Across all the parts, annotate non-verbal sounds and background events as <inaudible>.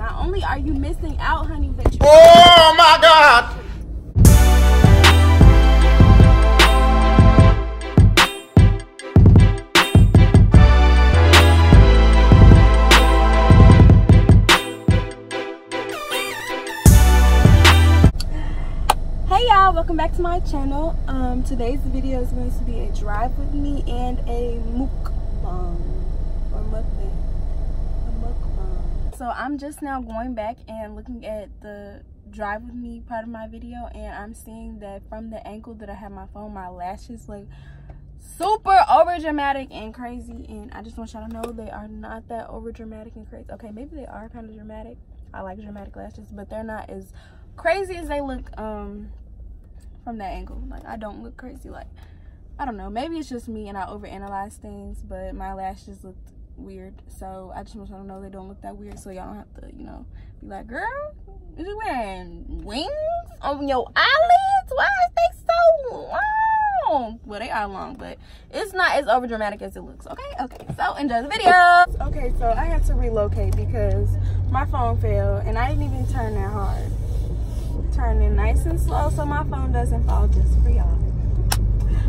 Not only are you missing out, honey, but you Oh my God! Hey y'all, welcome back to my channel. Um, today's video is going to be a drive with me and a mukbang or mukbang. So I'm just now going back and looking at the drive with me part of my video and I'm seeing that from the angle that I have my phone, my lashes look super over dramatic and crazy and I just want y'all to know they are not that over dramatic and crazy. Okay, maybe they are kind of dramatic. I like dramatic lashes, but they're not as crazy as they look um from that angle. Like I don't look crazy. Like I don't know. Maybe it's just me and I overanalyze things, but my lashes looked weird. So I just want y'all to know they don't look that weird. So y'all don't have to, you know, be like, girl, is you wearing wings on your eyelids? Why is they so long? Well, they are long, but it's not as over dramatic as it looks. Okay, okay. So enjoy the video. Okay, so I had to relocate because my phone fell and I didn't even turn that hard turning nice and slow so my phone doesn't fall just for y'all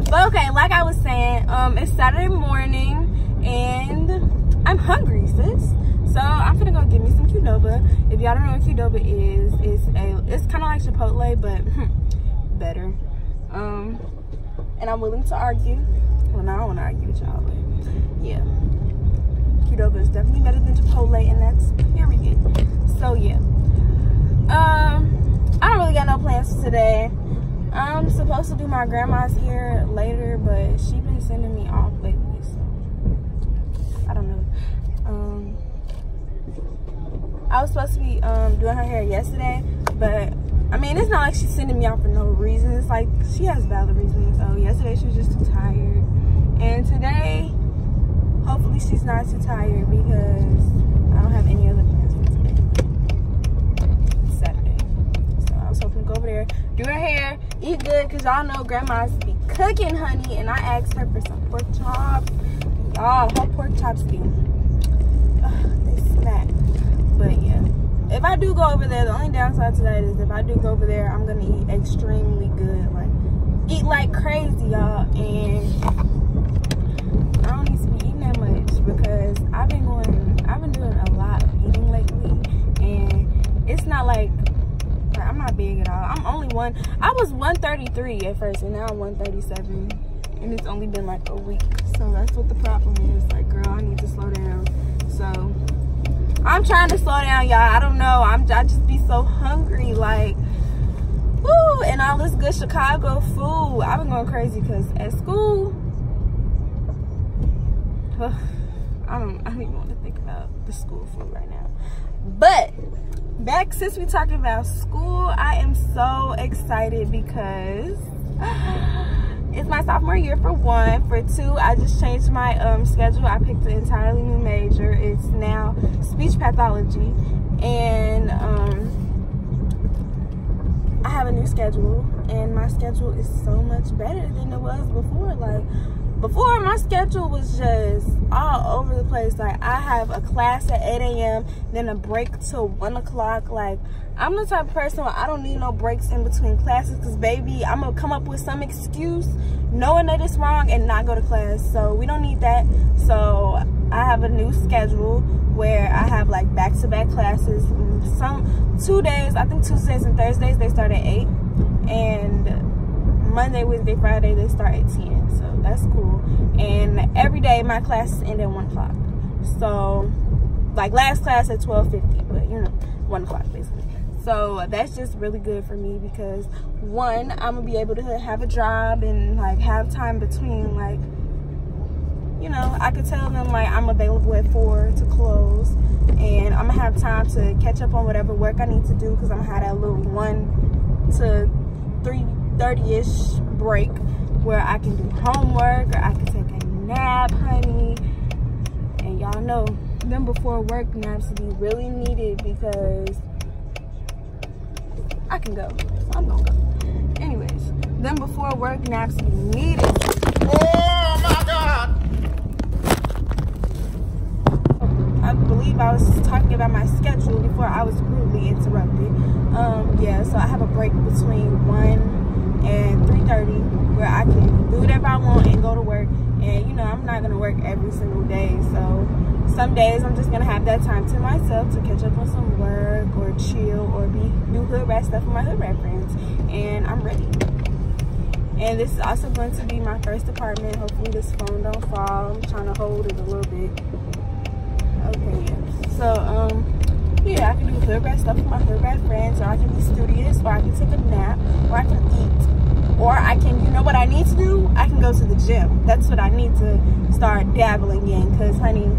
but okay like i was saying um it's saturday morning and i'm hungry sis. So i'm gonna go get me some qdoba. If y'all don't know what qdoba is it's a it's kind of like chipotle but better. Um and i'm willing to argue. Well no, i don't want to argue with y'all but yeah. Qdoba is definitely better than chipotle and that's period. So yeah. Um I don't really got no plans for today. I'm supposed to do my grandma's hair later, but she been sending me off lately, so I don't know. Um, I was supposed to be um, doing her hair yesterday, but I mean, it's not like she's sending me out for no reason. It's like she has valid reasons. So yesterday she was just too tired, and today, hopefully she's not too tired because I don't have any other plans for today. Saturday So I was hoping to go over there, do her hair, eat good, because y'all know grandma's be cooking, honey. And I asked her for some pork chops. Y'all, pork chops be, uh, they smack. But yeah, if I do go over there, the only downside to that is if I do go over there, I'm going to eat extremely good. Like, eat like crazy, y'all. And I don't need to be eating that much because I've been going, I've been doing a lot of eating lately. And it's not like I'm not big at all. I'm only one. I was 133 at first, and now I'm 137. And it's only been like a week. So that's what the problem is. Like, girl, I need to slow down. So I'm trying to slow down, y'all. I don't know. I'm I just be so hungry. Like, woo, and all this good Chicago food. I've been going crazy because at school, I don't, I don't even want to think about the school food right now. But back since we talking about school i am so excited because it's my sophomore year for one. For two i just changed my um, schedule. I picked an entirely new major. It's now speech pathology. And um, i have a new schedule. And my schedule is so much better than it was before. Like before my schedule was just all over the place. Like i have a class at 8 a.m then a break till 1 o'clock. Like i'm the type of person where i don't need no breaks in between classes because baby i'm gonna come up with some excuse knowing that it's wrong and not go to class so we don't need that so i have a new schedule where i have like back-to-back -back classes some two days i think tuesdays and thursdays they start at 8 and Monday, Wednesday, Friday, they start at 10. So that's cool. And every day my classes end at 1 o'clock. So, like last class at 12.50, but you know, 1 o'clock basically. So that's just really good for me because one, I'm gonna be able to have a job and like have time between like, you know, I could tell them like I'm available at four to close and I'm gonna have time to catch up on whatever work I need to do because I'm gonna have that little one to three 30-ish break where I can do homework or I can take a nap, honey. And y'all know them before work naps be really needed because I can go. So I'm gonna go. Anyways, then before work naps needed. Oh my God! I believe I was talking about my schedule before I was rudely interrupted. Um, yeah, so I have a break between 1 and 3.30 where I can do whatever I want and go to work. And, you know, I'm not going to work every single day. So some days I'm just to have that time to myself to catch up on some work or chill or be do hood rat stuff with my hood rat friends. And I'm ready. And this is also going to be my first apartment. Hopefully this phone don't fall. I'm trying to hold it a little bit. Okay. So, um, yeah, I can do hood rat stuff with my hood rat friends, or I can be studious, or I can take a nap, or I can eat, or I can, you know what I need to do? I can go to the gym. That's what I need to start dabbling in, because, honey,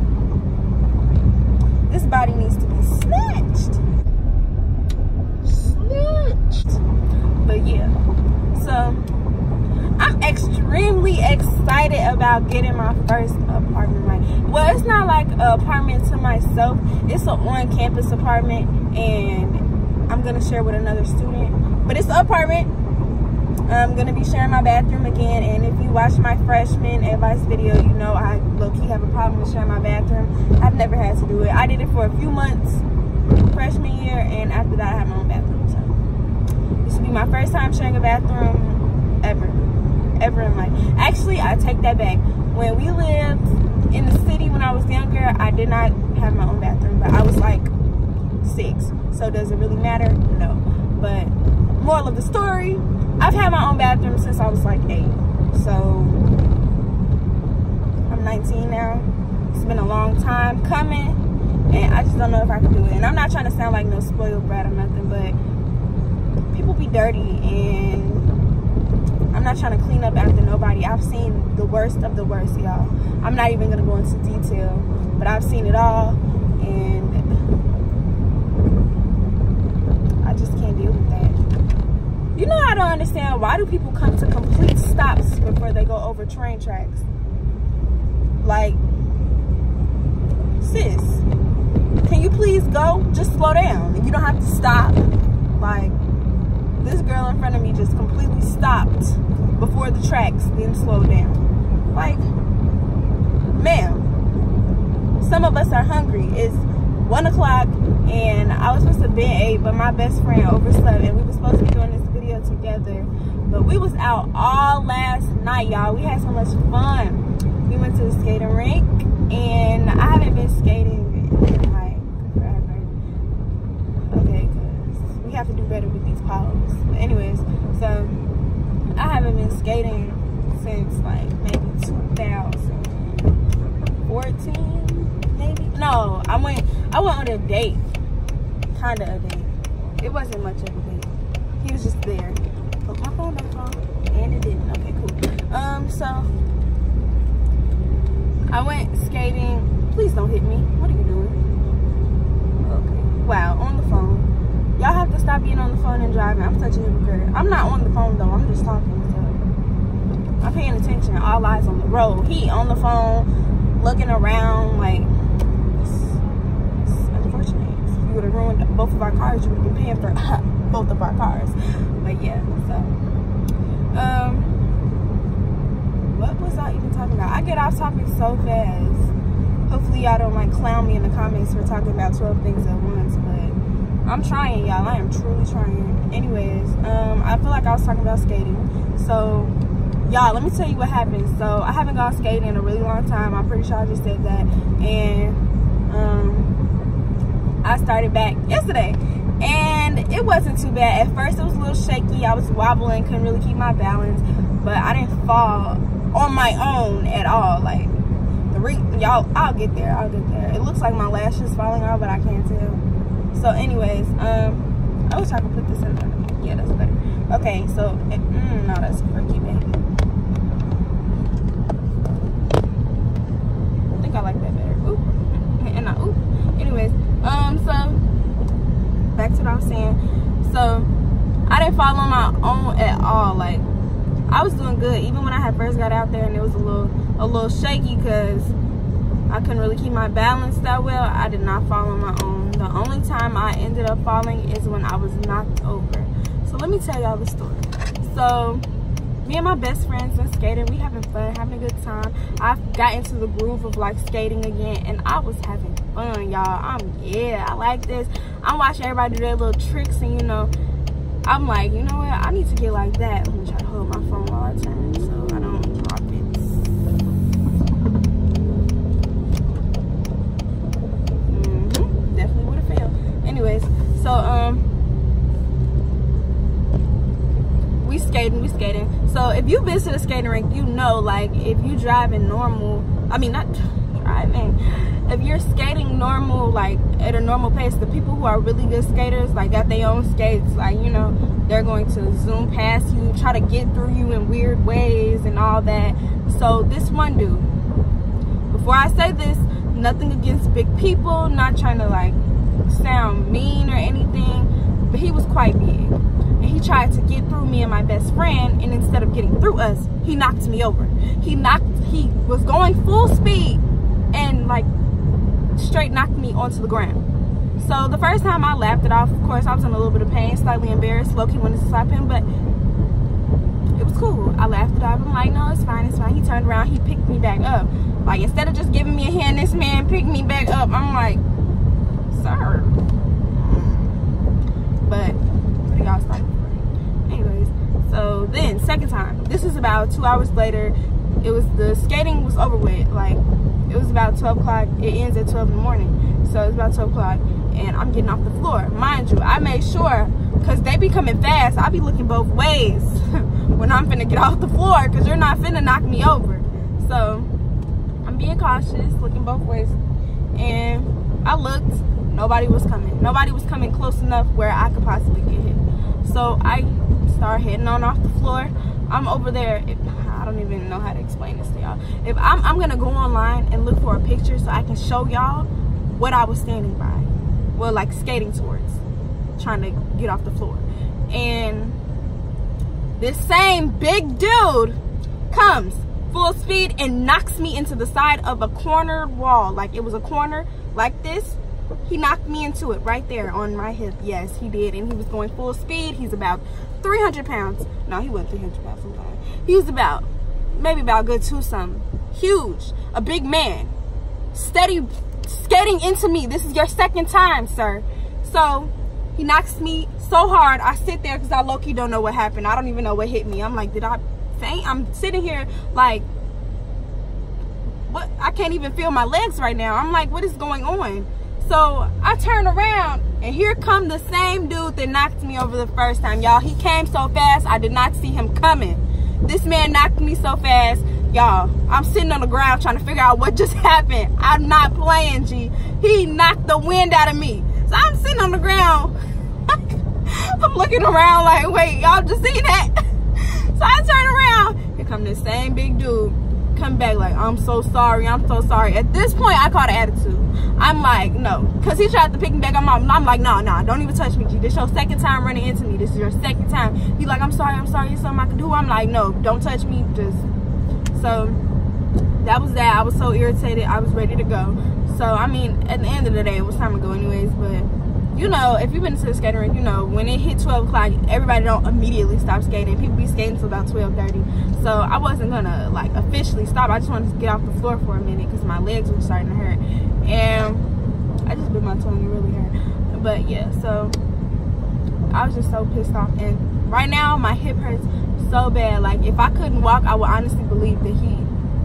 this body needs to be snatched. Snatched. But yeah, so I'm extremely excited about getting my first apartment. Well, it's not like an apartment to myself. It's an on-campus apartment, and I'm gonna share with another student. But it's an apartment. I'm gonna be sharing my bathroom again. And if you watch my freshman advice video, you know I low-key have a problem with sharing my bathroom. I've never had to do it. I did it for a few months freshman year, and after that, I have my own bathroom. So this will be my first time sharing a bathroom ever ever in life. Actually, I take that back. When we lived in the city when I was younger, I did not have my own bathroom, but I was like six. So does it really matter? No. But moral of the story, I've had my own bathroom since I was like eight. So I'm 19 now. It's been a long time coming. And I just don't know if I can do it. And I'm not trying to sound like no spoiled brat or nothing, but people be dirty and I'm not trying to clean up after nobody. I've seen the worst of the worst, y'all. I'm not even gonna go into detail, but I've seen it all, and I just can't deal with that. You know, I don't understand why do people come to complete stops before they go over train tracks? Like, sis, can you please go? Just slow down. You don't have to stop. Like, this girl in front of me just completely stopped before the tracks, then slowed down. Like, ma'am, some of us are hungry. It's one o'clock and I was supposed to be eight, but my best friend overslept and we were supposed to be doing this together. But we was out all last night, y'all. We had so much fun. We went to the skating rink and I haven't been skating in like forever. Okay, because we have to do better with these polos. But anyways, so I haven't been skating since like maybe 2014, maybe. No, I went I went on a date, kind of a date. It wasn't much of a date. He was just there. Put my phone back on, and it didn't. Okay, cool. Um, so I went skating. Please don't hit me. What are you doing? Okay. Wow, on the phone. Y'all have to stop being on the phone and driving. I'm such a hypocrite. I'm not on the phone though. I'm just talking. So I'm paying attention. All eyes on the road. He on the phone, looking around like. Unfortunate. You would have ruined both of our cars, you would have been paying for <laughs> both of our cars. But yeah, so um, what was I even talking about? I get off topic so fast. Hopefully y'all don't like clown me in the comments for talking about 12 things at once, but I'm trying, y'all. I am truly trying. Anyways, um, I feel like I was talking about skating. So, y'all, let me tell you what happened. So, I haven't gone skating in a really long time. I'm pretty sure I just said that. And um, I started back yesterday. And it wasn't too bad. At first, it was a little shaky. I was wobbling, couldn't really keep my balance. But I didn't fall on my own at all. Like, the re y'all, I'll get there. I'll get there. It looks like my lashes falling out, but I can't tell. So anyways, um, I wish I could put this in there. Yeah, that's better. Okay, so, it, mm, no, that's freaky, baby. I think I like that better. Ooh, and I, ooh. Anyways, um, so, what I was saying. So, I didn't fall on my own at all. Like, I was doing good. Even when I had first got out there and it was a little, a little shaky because I couldn't really keep my balance that well. I did not fall on my own. The only time I ended up falling is when I was knocked over. So let me tell y'all the story. So me and my best friends and skating, we having fun, having a good time. I've got into the groove of like skating again and I was having fun, y'all. I'm yeah, I like this. I'm watching everybody do their little tricks, and you know, I'm like, you know what? I need to get like that. Let me try to hold my phone while I turn so I don't drop it. hmm Definitely would have failed. Anyways, so um we skating, we skating. So if you've been to the skating rink, you know like if you driving normal, I mean not driving, if you're skating normal, like at a normal pace, the people who are really good skaters, like got their own skates, like you know, they're going to zoom past you, try to get through you in weird ways and all that. So this one dude, before I say this, nothing against big people, not trying to like sound mean or anything, but he was quite big he tried to get through me and my best friend and instead of getting through us he knocked me over. He knocked he was going full speed and like straight knocked me onto the ground. So the first time i laughed it off of course i was in a little bit of pain slightly embarrassed loki wanted to slap him but it was cool. I laughed it off. I'm like no it's fine it's fine. He turned around he picked me back up. Like instead of just giving me a hand this man picked me back up i'm like sir. But what do y'all anyways so then second time. This is about two hours later. It was the skating was over with. Like it was about 12 o'clock. It ends at 12 in the morning. So it's about 12 o'clock and i'm getting off the floor. Mind you i made sure because they be coming fast. I be looking both ways <laughs> when i'm finna get off the floor because you're not finna knock me over. So i'm being cautious looking both ways. And i looked. Nobody was coming. Nobody was coming close enough where i could possibly get so i start heading on off the floor. I'm over there. I don't even know how to explain this to y'all. If I'm, I'm gonna go online and look for a picture so I can show y'all what I was standing by. Well, like skating towards, trying to get off the floor. And this same big dude comes full speed and knocks me into the side of a cornered wall. Like it was a corner like this he knocked me into it right there on my hip. Yes, he did. And he was going full speed. He's about 300 pounds. No, he wasn't 300 pounds. He was about, maybe about good two something. Huge. A big man. Steady skating into me. This is your second time, sir. So, he knocks me so hard. I sit there because I low-key don't know what happened. I don't even know what hit me. I'm like, did I faint? I'm sitting here like, what? I can't even feel my legs right now. I'm like, what is going on? So I turn around and here come the same dude that knocked me over the first time. Y'all, he came so fast, I did not see him coming. This man knocked me so fast. Y'all, I'm sitting on the ground trying to figure out what just <laughs> happened. I'm not playing, G. He knocked the wind out of me. So I'm sitting on the ground. <laughs> I'm looking around like, wait, y'all just seen that? <laughs> so I turn around. Here come this same big dude come back like, I'm so sorry, I'm so sorry. At this point, I caught an attitude. I'm like, no. Because he tried to pick me back up. I'm, I'm like, no, no, don't even touch me, G. This your second time running into me. This is your second time. He's like, I'm sorry, I'm sorry. There's something I can do. I'm like, no, don't touch me. Just, so that was that. I was so irritated. I was ready to go. So, I mean, at the end of the day, it was time to go anyways, but you know, if you've been to the skating rink, you know, when it hit 12 o'clock, everybody don't immediately stop skating. People be skating till about 12.30. So I wasn't gonna like officially stop. I just wanted to get off the floor for a minute because my legs were starting to hurt. And I just bit my tongue, it really hurt. But yeah, so I was just so pissed off. And right now my hip hurts so bad. Like if I couldn't walk, I would honestly believe that he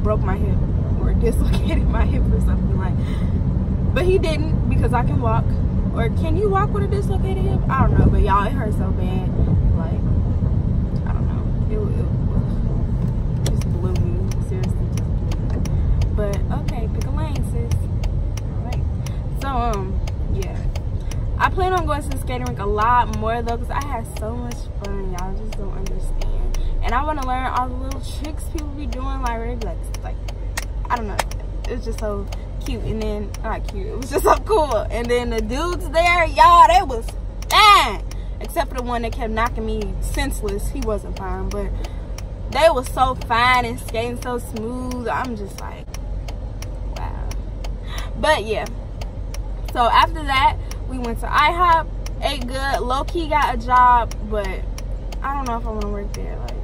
broke my hip or dislocated <laughs> my hip or something like. But he didn't because I can walk or can you walk with a dislocated hip? I don't know, but y'all, it hurts so bad. Like, I don't know. It, it, it just blew me. Seriously, just But, okay, pick a lane, sis. Alright. So, um, yeah. I plan on going to the skating rink a lot more, though, because I had so much fun. Y'all just don't understand. And I want to learn all the little tricks people be doing. Like, really, like, like, I don't know. It's just so cute and then not cute it was just <laughs> so cool. And then the dudes there y'all they was fine except for the one that kept knocking me senseless. He wasn't fine but they was so fine and skating so smooth. I'm just like wow. But yeah so after that we went to ihop ate good low-key got a job but i don't know if i want to work there like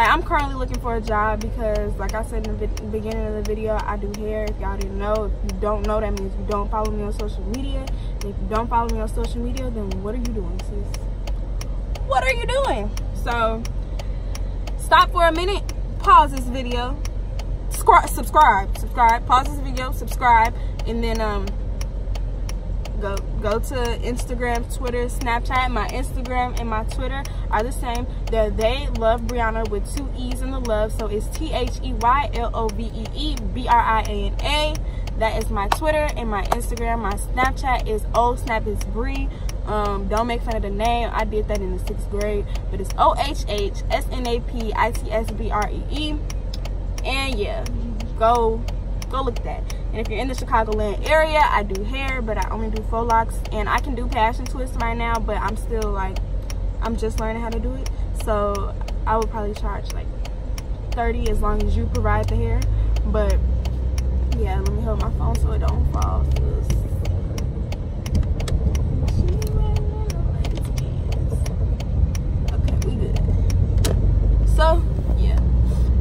like I'm currently looking for a job because like I said in the beginning of the video, I do hair. If y'all didn't know, if you don't know, that means you don't follow me on social media. And if you don't follow me on social media, then what are you doing, sis? What are you doing? So stop for a minute, pause this video, subscribe, subscribe, pause this video, subscribe, and then um go go to Instagram, Twitter, Snapchat. My Instagram and my Twitter are the same. They're they love Brianna with two E's in the love. So it's T H E Y L O V E E B R I A N A. That is my Twitter and my Instagram. My Snapchat is O Snap is Bree. Um, don't make fun of the name. I did that in the sixth grade, but it's O H H S N A P I T S B R E E. And yeah, go go look at that. And if you're in the Chicagoland area, I do hair, but I only do faux locks. And I can do passion twists right now, but I'm still like, I'm just learning how to do it. So I would probably charge like 30 as long as you provide the hair. But yeah, let me hold my phone so it don't fall. Okay, we good. So yeah,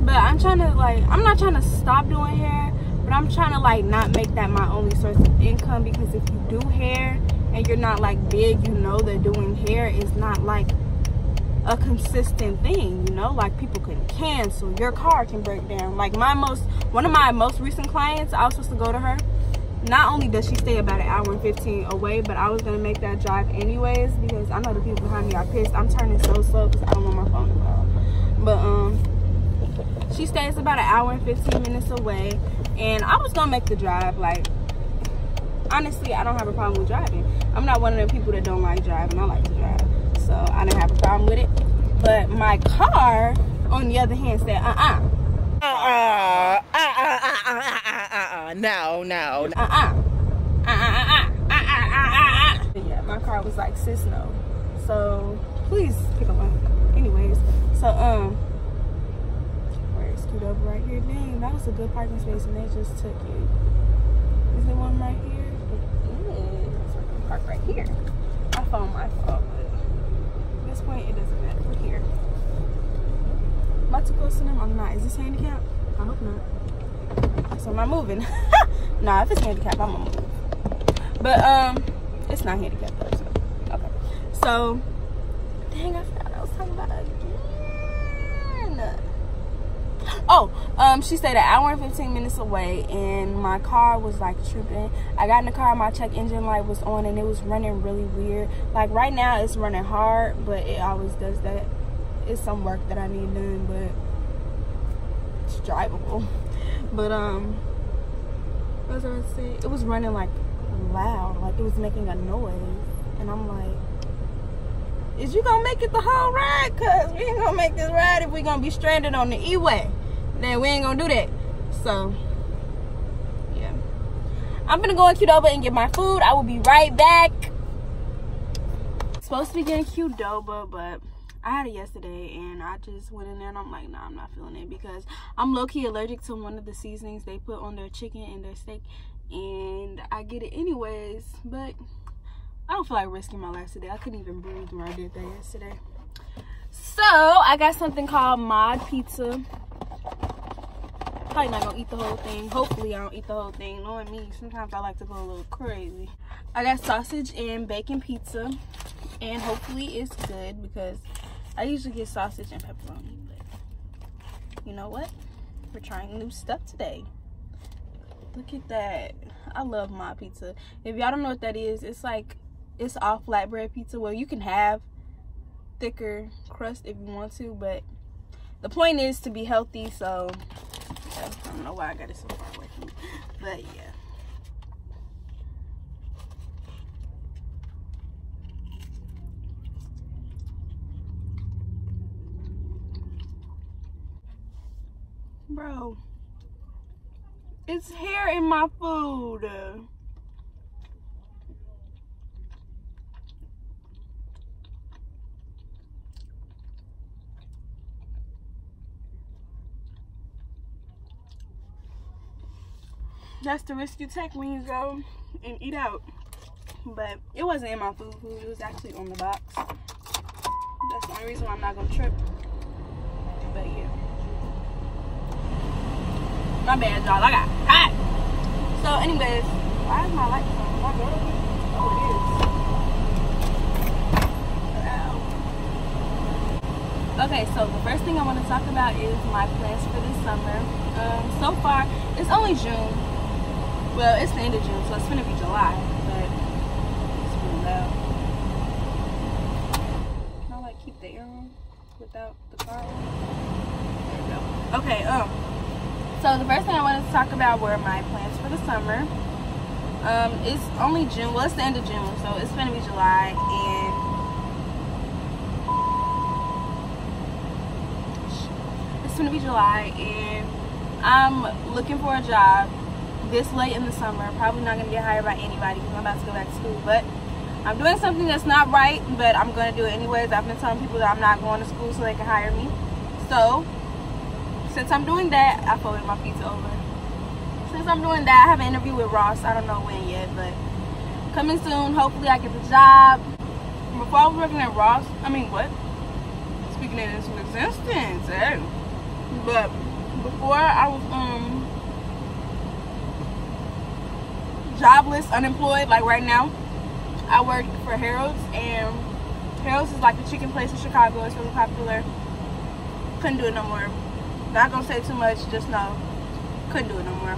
but I'm trying to like, I'm not trying to stop doing hair but i'm trying to like not make that my only source of income because if you do hair and you're not like big you know that doing hair is not like a consistent thing you know? Like people can cancel your car can break down. Like my most one of my most recent clients i was supposed to go to her. Not only does she stay about an hour and 15 away but i was gonna make that drive anyways because i know the people behind me are pissed. I'm turning so slow because i don't want my phone to fall but um she stays about an hour and 15 minutes away. And I was gonna make the drive like honestly I don't have a problem with driving. I'm not one of the people that don't like driving. I like to drive so I didn't have a problem with it. But my car on the other hand said uh-uh. Uh-uh uh-uh no no uh-uh. Yeah my car was like sis no. So please pick up my anyways so um scoot over right here. Dang, that was a good parking space and they just took it. Is there one right here? It is. So I can park right here. My phone, my fault, but at this point it doesn't matter. We're here. Am I too close to them? I'm not. Is this handicap? I hope not. So am I moving? <laughs> nah, if it's handicap, I'm gonna move. But um, it's not handicap though. So okay. So dang, I forgot I was talking about again. Oh, um, she stayed an hour and 15 minutes away, and my car was like tripping. I got in the car, my check engine light was on, and it was running really weird. Like right now, it's running hard, but it always does that. It's some work that I need done, but it's drivable. <laughs> But um, what was I gonna say? It was running like loud, like it was making a noise, and I'm like is you gonna make it the whole ride? Cause we ain't gonna make this ride if we gonna be stranded on the E-way then we ain't gonna do that. So, yeah. I'm gonna go in Qdoba and get my food. I will be right back. Supposed to be getting Qdoba, but I had it yesterday and I just went in there and I'm like, nah, I'm not feeling it because I'm low-key allergic to one of the seasonings they put on their chicken and their steak and I get it anyways, but I don't feel like risking my life today. I couldn't even breathe when I did that yesterday. So I got something called Mod Pizza probably not gonna eat the whole thing. Hopefully I don't eat the whole thing. Knowing me, sometimes I like to go a little crazy. I got sausage and bacon pizza. And hopefully it's good because I usually get sausage and pepperoni. But you know what? We're trying new stuff today. Look at that. I love my pizza. If y'all don't know what that is, it's like, it's all flatbread pizza. Well, you can have thicker crust if you want to, but the point is to be healthy, so I don't know why I got it so far away from me. But yeah. Bro, it's hair in my food. That's the risk you take when you go and eat out but it wasn't in my food food it was actually on the box that's the only reason why i'm not gonna trip but yeah. My bad, y'all. I got hot. So, anyways, why is my light on? My bad. Oh, it is. Okay, so the first thing I want to talk about is my plans for this summer. Um, so far, it's only June. Well, it's the end of June, so it's gonna be July. But it's really loud. Can I like keep the air on without the car? There we go. Okay. Um. So the first thing I wanted to talk about were my plans for the summer. Um, it's only June. Well, it's the end of June, so it's gonna be July, and it's gonna be July, and I'm looking for a job this late in the summer. Probably not gonna get hired by anybody because I'm about to go back to school, but. I'm doing something that's not right, but I'm gonna do it anyways. I've been telling people that I'm not going to school so they can hire me. So, since I'm doing that, I folded my pizza over. Since I'm doing that, I have an interview with Ross. I don't know when yet, but coming soon. Hopefully, I get the job. Before I was working at Ross, I mean, what? Speaking it into existence, eh? But before I was um jobless, unemployed, like right now, I work for Harold's, and Harold's is like the chicken place in Chicago. It's really popular. Couldn't do it no more. Not gonna say too much, just know couldn't do it no more.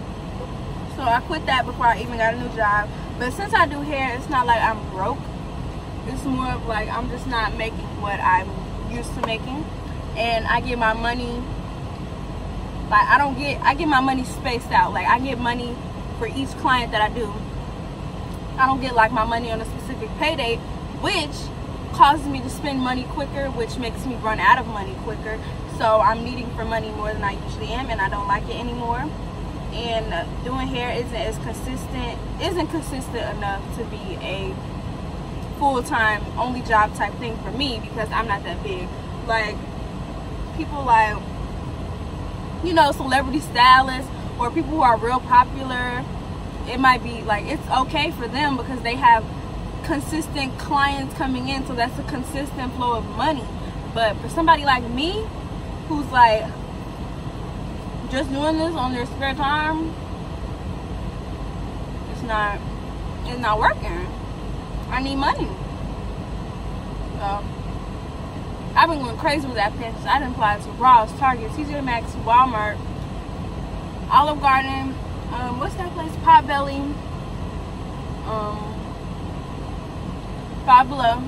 So I quit that before I even got a new job. But since I do hair, it's not like I'm broke. It's more of like I'm just not making what I'm used to making, and I get my money. Like I don't get, I get my money spaced out. Like I get money for each client that I do. I don't get like my money on a specific pay date, which causes me to spend money quicker, which makes me run out of money quicker. So I'm needing for money more than I usually am, and I don't like it anymore. And doing hair isn't as consistent, isn't consistent enough to be a full-time only job type thing for me because I'm not that big. Like people like you know celebrity stylists or people who are real popular it might be like it's okay for them because they have consistent clients coming in so that's a consistent flow of money. But for somebody like me who's like just doing this on their spare time it's not it's not working. I need money. So i've been going crazy with that applications i didn't apply to ross target tj maxx walmart olive garden um, what's that place? Potbelly. Um, Five Below.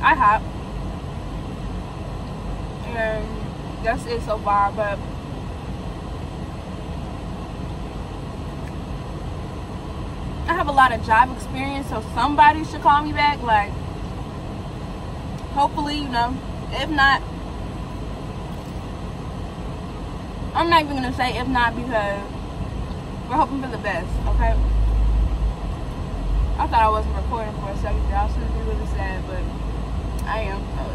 IHOP. And that's it so far, but I have a lot of job experience, so somebody should call me back. Like, hopefully, you know. If not, I'm not even gonna say if not because we're hoping for the best, okay? I thought I wasn't recording for a second there. I gonna be really sad, but I am. Cool.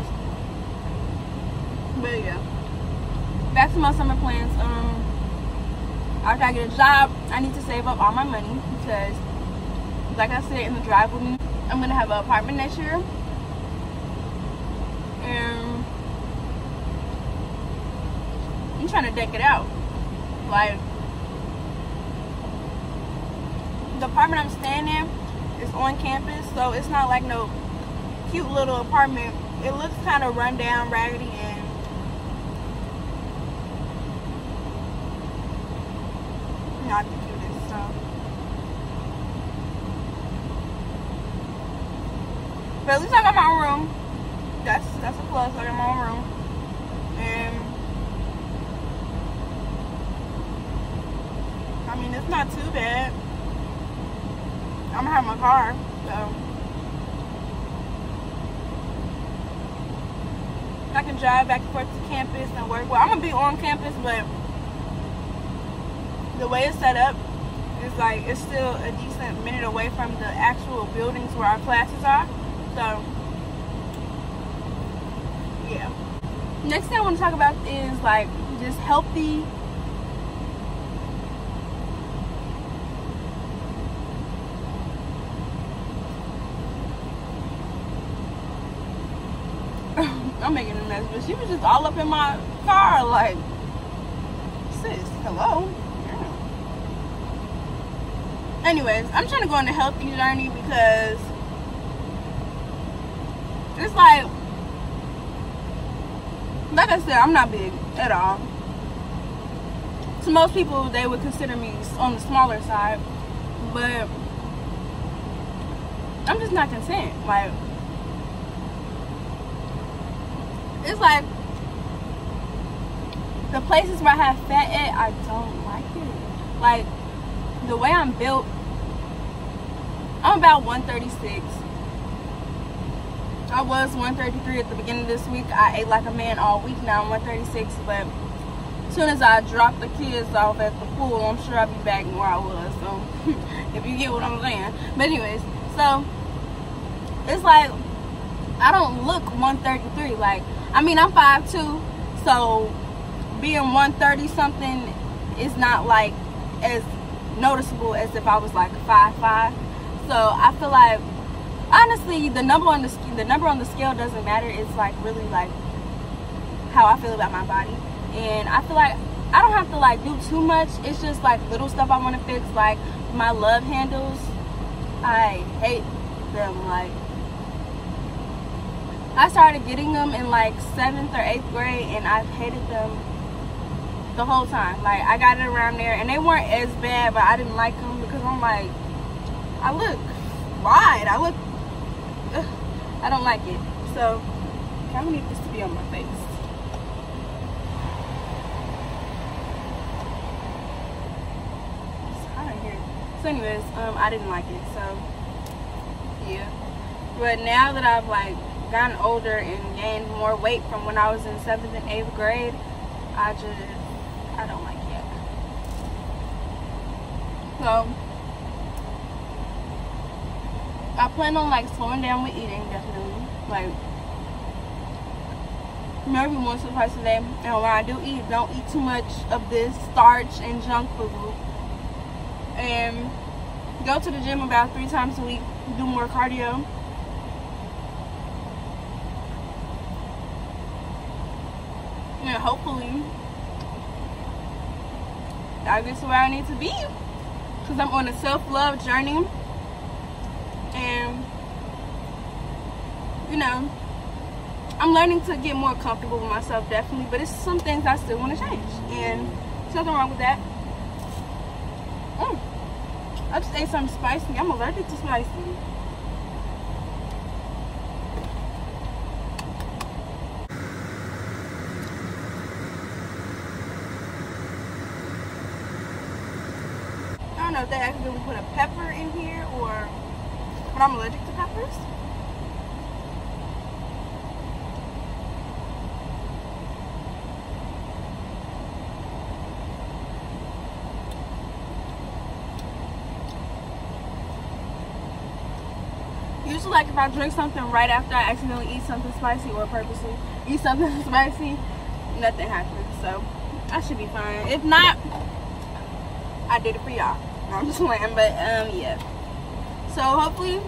But yeah. Back to my summer plans. Um after I get a job, I need to save up all my money because like I said in the drive with me, I'm gonna have an apartment next year. And I'm trying to deck it out. Like the apartment I'm staying in is on campus, so it's not like no cute little apartment. It looks kind of run down, raggedy, and not the cutest. So, but at least I got my own room. That's that's a plus. I got my own room, and I mean not too bad. I'm gonna have my car, so I can drive back and forth to campus and work. Well, I'm gonna be on campus, but the way it's set up is like it's still a decent minute away from the actual buildings where our classes are. So, yeah. Next thing I want to talk about is like just healthy I I'm making a mess, but she was just all up in my car, like, sis, hello. Anyways, I'm trying to go on a healthy journey because it's like, like I said, I'm not big at all. To most people, they would consider me on the smaller side, but I'm just not content. Like, it's like the places where I have fat at, I don't like it. Like the way I'm built, I'm about 136. I was 133 at the beginning of this week. I ate like a man all week. Now I'm 136, but as soon as I drop the kids off at the pool, I'm sure I'll be back where I was. So <laughs> if you get what I'm saying. But anyways, so it's like I don't look 133. Like I mean I'm 5'2", so being 130 something is not like as noticeable as if I was like 5'5". So I feel like honestly the number on the the number on the scale doesn't matter. It's like really like how I feel about my body, and I feel like I don't have to like do too much. It's just like little stuff I want to fix, like my love handles. I hate them like I started getting them in like seventh or eighth grade, and I've hated them the whole time. Like I got it around there, and they weren't as bad, but I didn't like them because I'm like, I look wide. I look, ugh, I don't like it. So I need this to be on my face. Here. So anyways, um, I didn't like it. So yeah. But now that I've like gotten older and gained more weight from when I was in seventh and eighth grade, I just, I don't like it. So, I plan on like slowing down with eating, definitely. Like, maybe once or twice a day. And when I do eat, don't eat too much of this starch and junk food. And go to the gym about three times a week, do more cardio and hopefully. I get to where I need to be. Because I'm on a self-love journey. And you know I'm learning to get more comfortable with myself definitely. But it's some things I still want to change. And there's nothing wrong with that. Mm. I just ate something spicy. I'm allergic to spicy know if they accidentally put a pepper in here or but I'm allergic to peppers. Usually like if I drink something right after I accidentally eat something spicy or purposely eat something <laughs> spicy, nothing happens. So I should be fine. If not, I did it for y'all. <laughs> I'm just playing, but um, yeah. So hopefully,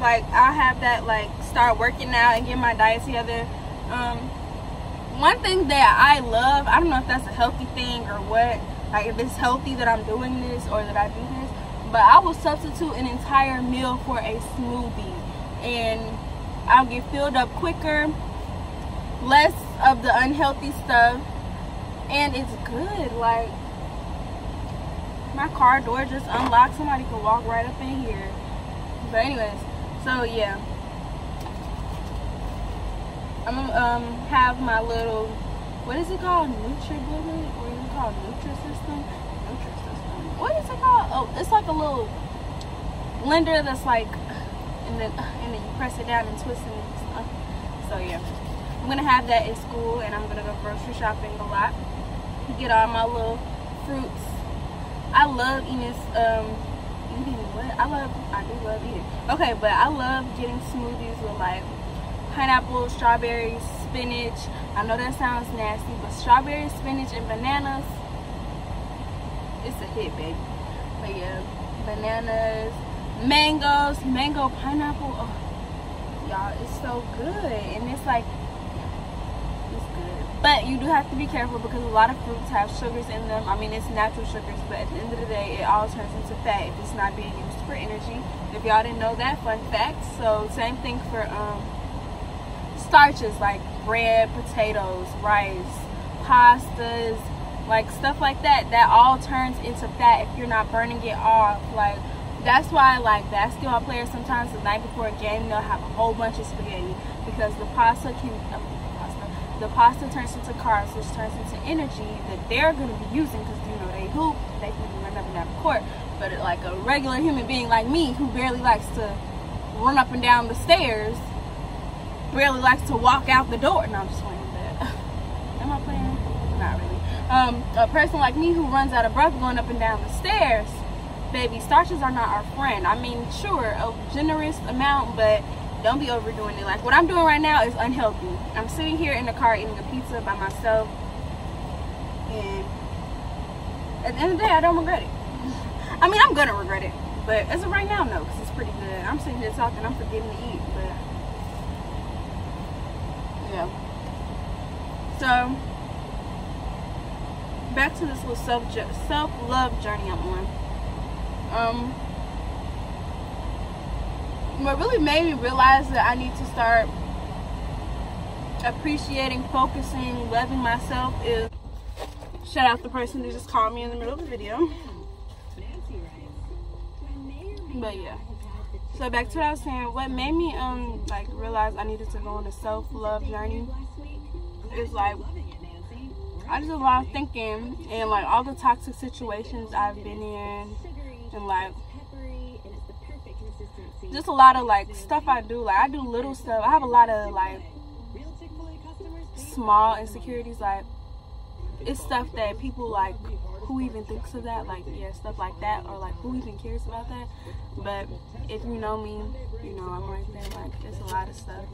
like I'll have that like start working out and get my diet together. Um, one thing that I love, I don't know if that's a healthy thing or what. Like if it's healthy that I'm doing this or that I do this, but I will substitute an entire meal for a smoothie, and I'll get filled up quicker, less of the unhealthy stuff, and it's good. Like my car door just unlocked. Somebody could walk right up in here. But anyways, so yeah. I'm gonna um, have my little, what is it called? NutriBullet? Or is it called Nutrisystem? Nutrisystem. What is it called? Oh, it's like a little blender that's like, and then, and then you press it down and twist it and stuff. So yeah. I'm gonna have that in school and I'm gonna go grocery shopping a lot. Get all my little fruits I love eating um eating what? I love I do love eating. Okay but I love getting smoothies with like pineapple strawberries spinach. I know that sounds nasty but strawberry spinach and bananas it's a hit baby. But yeah bananas mangoes mango pineapple oh y'all it's so good. And it's like But you do have to be careful because a lot of fruits have sugars in them. I mean, it's natural sugars, but at the end of the day, it all turns into fat if it's not being used for energy. If y'all didn't know that, fun fact. So same thing for um, starches like bread, potatoes, rice, pastas, like stuff like that. That all turns into fat if you're not burning it off. Like that's why like basketball players sometimes the night before a game they'll have a whole bunch of spaghetti because the pasta can the pasta turns into carbs which turns into energy that they're going to be using because you know they hoop they can run up and down the court. But like a regular human being like me who barely likes to run up and down the stairs barely likes to walk out the door. No I'm just playing that. <laughs> Am I playing? Not really. Um, a person like me who runs out of breath going up and down the stairs baby, starches are not our friend. I mean, sure, a generous amount, but don't be overdoing it. Like what I'm doing right now is unhealthy. I'm sitting here in the car eating a pizza by myself, and at the end of the day, I don't regret it. <laughs> I mean, I'm gonna regret it, but as of right now, no, because it's pretty good. I'm sitting here talking, I'm forgetting to eat, but yeah. So back to this little self self love journey I'm on um, what really made me realize that I need to start appreciating, focusing, loving myself is shout out the person who just called me in the middle of the video. But yeah. So back to what I was saying, what made me um like realize I needed to go on a self love journey is like I just a lot of thinking and like all the toxic situations I've been in and like just a lot of like stuff I do. Like I do little stuff. I have a lot of like small insecurities. Like it's stuff that people like who even thinks of that like yeah stuff like that or like who even cares about that but if you know me you know i'm right there like there's a lot of stuff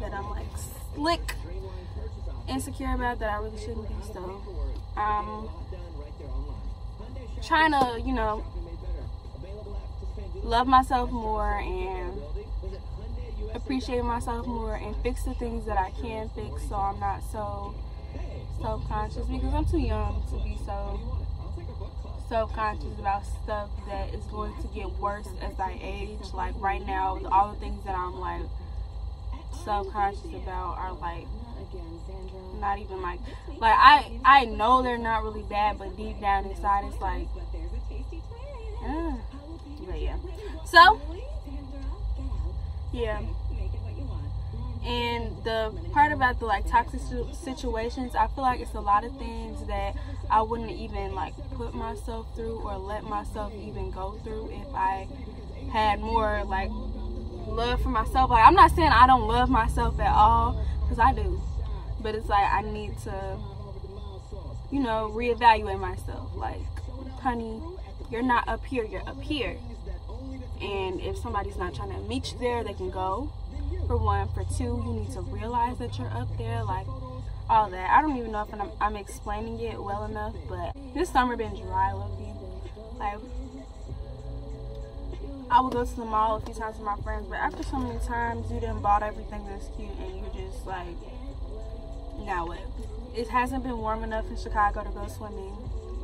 that i'm like slick insecure about that i really shouldn't be so um trying to, you know, love myself more and appreciate myself more and fix the things that I can fix so I'm not so self-conscious because I'm too young to be so self-conscious about stuff that is going to get worse as I age. Like right now, all the things that I'm like self-conscious about are like not even like like I I know they're not really bad, but deep down inside it's like, uh, but yeah. So yeah. And the part about the like toxic situations, I feel like it's a lot of things that I wouldn't even like put myself through or let myself even go through if I had more like love for myself. Like I'm not saying I don't love myself at all, because I do but it's like I need to, you know, reevaluate myself. Like, honey, you're not up here, you're up here. And if somebody's not trying to meet you there, they can go. For one. For two, you need to realize that you're up there. Like, all that. I don't even know if I'm, I'm explaining it well enough, but this summer been dry, looking. Like, I would go to the mall a few times with my friends, but after so many times, you didn't bought everything that's cute, and you just like now what? It hasn't been warm enough in Chicago to go swimming.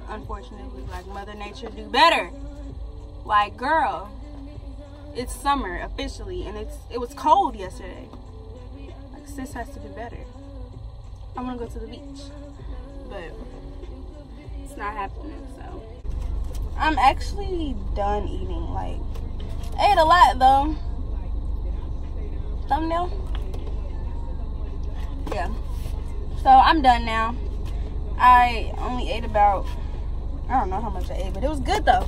Unfortunately, like Mother Nature do better. Like, girl, it's summer officially, and it's it was cold yesterday. Like, sis has to do better. I want to go to the beach, but it's not happening. So I'm actually done eating. Like, I ate a lot though. Thumbnail. Yeah. So I'm done now. I only ate about, I don't know how much I ate, but it was good though.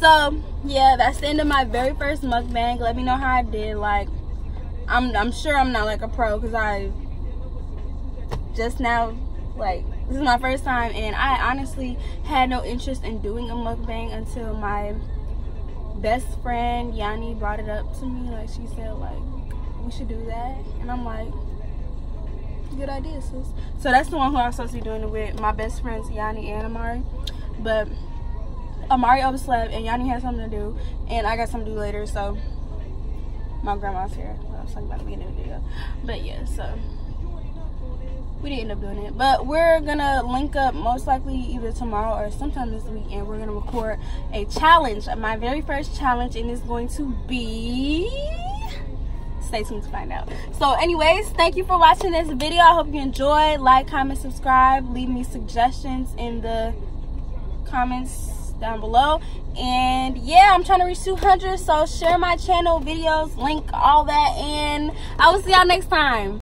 So yeah, that's the end of my very first mukbang. Let me know how I did. Like, I'm, I'm sure I'm not like a pro because I just now, like, this is my first time and I honestly had no interest in doing a mukbang until my best friend Yanni brought it up to me. Like, she said, like, we should do that. And I'm like, good idea, sis. So that's the one who I'm supposed to be doing it with. My best friends, Yanni and Amari. But Amari overslept and Yanni had something to do. And I got something to do later, so my grandma's here. I was talking about the beginning of the video. But yeah, so we didn't end up doing it but we're gonna link up most likely either tomorrow or sometime this week and we're gonna record a challenge my very first challenge and it's going to be stay tuned to find out so anyways thank you for watching this video i hope you enjoyed like comment subscribe leave me suggestions in the comments down below. And yeah i'm trying to reach 200 so share my channel videos link all that and i will see y'all next time